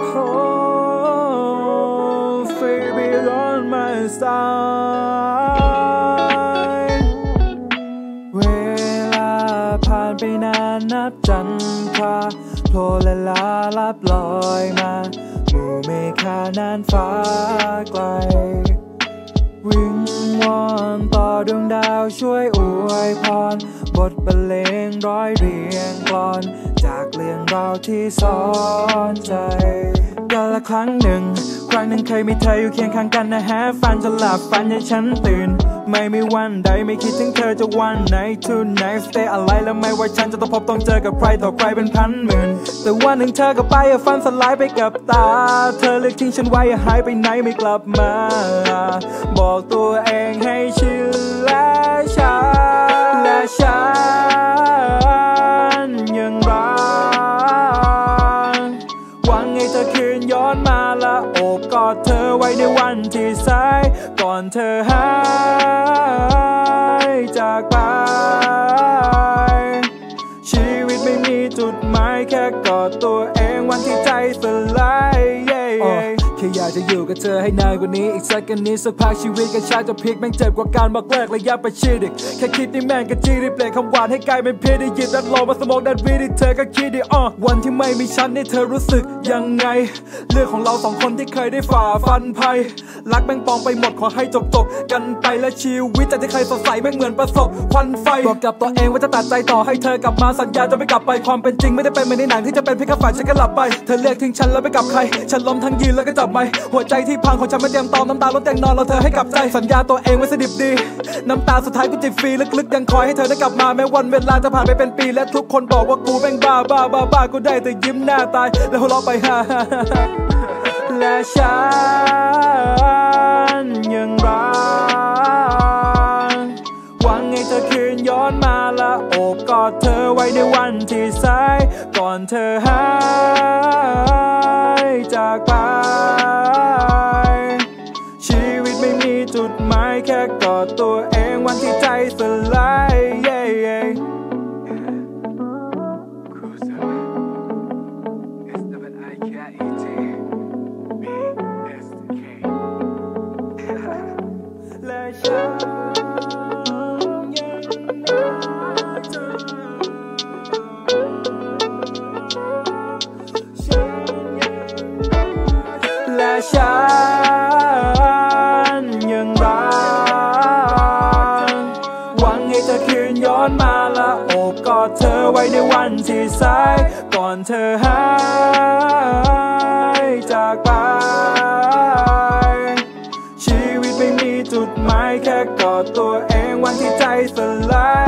Oh, baby, on my side เวลาผ่านไปนานนับจันทราโผล่ละลาลับลอยมาหมู่เมฆานานฟ้าไกล วิงวอนต่อดวงดาวช่วยอวยพร บทบรรเลงร้อยเรียงกลอน จากเรื่องราวที่สอนใจ ครั้งหนึ่ง ครั้งหนึ่งเคยมีเธออยู่เคียงข้างกันนะฮะฝันจะหลับฝันให้ฉันตื่น ไม่มีวันใดไม่คิดถึงเธอจะวันไหน tonight stay อะไรแล้วไม่ว่าฉันจะต้องพบต้องเจอกับใครต่อใครเป็นพันหมื่น แต่วันหนึ่งเธอก็ไปอะฝันสลายไปกับตา เธอเลือกทิ้งฉันไว้หายไปไหนไม่กลับมา บอกตัวเกอดเธอไว้ในวันที่สายก่อนเธอหายจากไป ชีวิตไม่มีจุดหมายแค่กอดตัวเองวันที่ใจสลายากจะอยู่กับเธอให้นานกว่านี้อีกสักกันนี้สักพักชีวิตกันชาจะพลิกแม่งเจ็บกว่าการบอกเลิกและยับไปชีดิกแค่คิดนี่แม่งก็จีได้เปลี่ยนคำหวานให้กลายเป็นพิษได้หยิบดันโลมาสมองดันวีที่เธอก็คิดดิอ่อวันที่ไม่มีฉันนี่เธอรู้สึกยังไง เรื่องของเราสองคนที่เคยได้ฝ่าฟันภัยรักแม่งปองไปหมดขอให้จบจบกันไปและชีวิตจากที่เคยสดใสแม่งเหมือนประสบควันไฟบอกกับตัวเองว่าจะตัดใจต่อให้เธอกลับมาสัญญาจะไม่กลับไปความเป็นจริงไม่ได้เป็นเหมือนในหนังที่จะเป็นเพียงแค่ฝันฉันก็หลับไปเธอเลือกทิ้งฉันแล้วไปกับใคร ฉันล้มทั้งยืนแล้วก็จับไม้หัวใจที่พังของฉันไม่เตรียมตอมน้ำตาล้นเตียงนอนรอเธอให้กลับใจสัญญาตัวเองไว้สดิบดี น้ำตาสุดท้ายกูจิบฟรีลึกๆยังคอยให้เธอได้กลับมาแม้วันเวลาจะผ่านไปเป็นปี และทุกคนบอกว่ากูแม่งบ้าบ้าบ้าบ้ากูได้แต่ยิ้มหน้าตาย แล้วหัวเราะไปฮ่าฮ่าฮ่าฮ่าและฉันยังรักหวังให้เธอคืนย้อนมาและโอบกอดเธอไว้ในวันที่สายก่อนเธอหายจากไป จุดหมายแค่กอดตัวเองวันที่ใจสลาย yeah, yeah. และฉันยังรักเธอและฉัน อนมาละโอบกอดเธอไว้ในวันที่สาย ก่อนเธอหายจากไป ชีวิตไม่มีจุดหมายแค่กอดตัวเองวันที่ใจสลาย